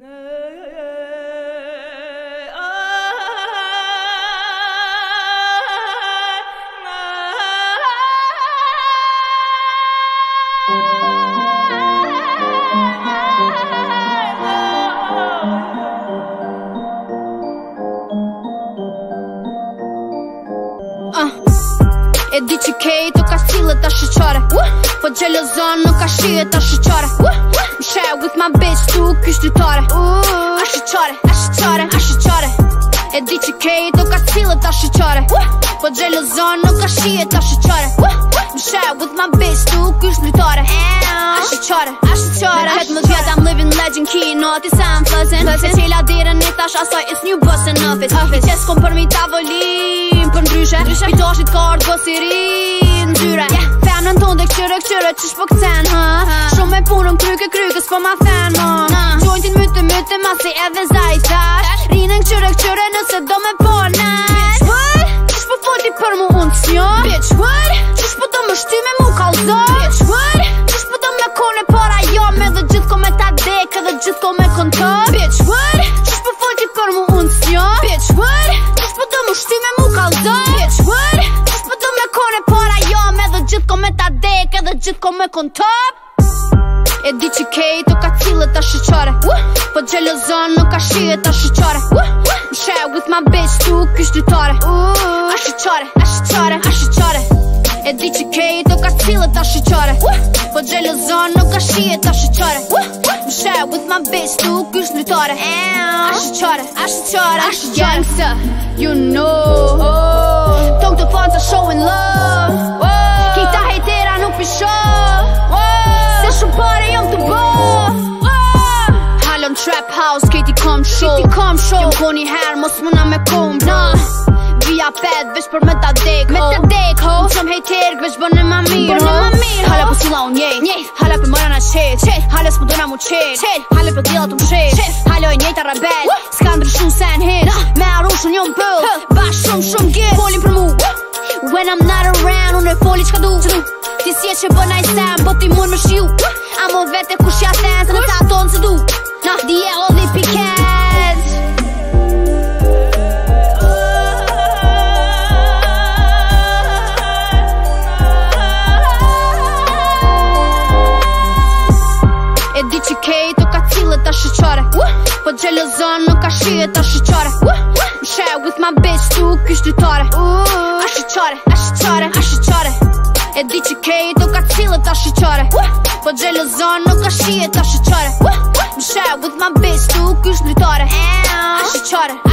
Uh. E di që kej të ka sile të shqyqare Po gjelozon nuk ka shqyje të shqyqare Më shqe with my bitch tu kështu tare A shqyqare, a shqyqare, a shqyqare E di që kej të ka sile të shqyqare Po gjelozon nuk ka shqyje të shqyqare Më shqe with my bitch tu kështu tare A shqyqare, a shqyqare Me këtë më vjetë I'm living legend ki në ati sa më fëzin Se cila dire në tash asaj it's new boss in office I Qesë kom për mi tavoli për ndryshe Pi doshit ka ardhë bësiri po në gjyre yeah. Femnën tonë dhe këqyre këqyre që shpo këcen Shumë e punën kryke kryke s'po ma ma huh? Gjojnë t'in mytë mytë ma si edhe zajtash Rinën këqyre këqyre nëse do me po në Bitch what? Po foti për mu unë t'sjo? Bitch what? Që shpo do më shty me mu kallzo Bitch what? Që shpo do me kone para jo me dhe gjithko me ta dekë dhe gjithko me Bitch what? Bitch, what? Qësë po pëtë me kone para jam Edhe gjithë ko me ta dek Edhe gjithë ko me kon top E di që kejt o ka cilë ta shqyqare Po gjellë nuk ka shqyë ta shqyqare Më share with my bitch tu kështë dytare A shqyqare, a shqyqare, a shqyqare E di që kejt o ka cilë ta shqyqare Po gjellë zonë nuk ka shije ta qare Më shërë with my bitch tu kush nëjtore A qare, a qare, a qare A you know oh. Tongë të fanta showin love oh. Kita hejtera nuk pisho oh. Se shumë pare jëmë të bo Halon trap house, kejti kom show Këm po një herë, mos muna me kom Vija pet, vesh për me ta dek Me ta dek, ho qëm hejtjerë, vesh bërë në ma mirë Hala për sila unë njejt Hala për mëra në qëtë Hala s'pë dëna mu qëtë Hala për gjitha të më qëtë Hala ojnë njejt a rabet Ska ndrë shumë sen hit Me a rushu njën pëll Ba shumë shumë gjitë Folin për mu When I'm not around Unë e foli që ka du Ti si e që bë i sen Bët ti mund më shiu I'm a që lëzën nuk ka shije ta shqyqare Më shaj with my bitch tu kështë tytare A shqyqare, a shqyqare, a shqyqare E di që kejt nuk ka cilë ta shqyqare Po që lëzën nuk ka shije ta shqyqare Më shaj with my bitch tu kështë tytare A shqyqare, a shqyqare